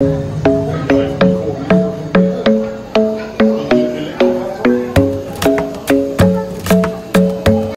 you.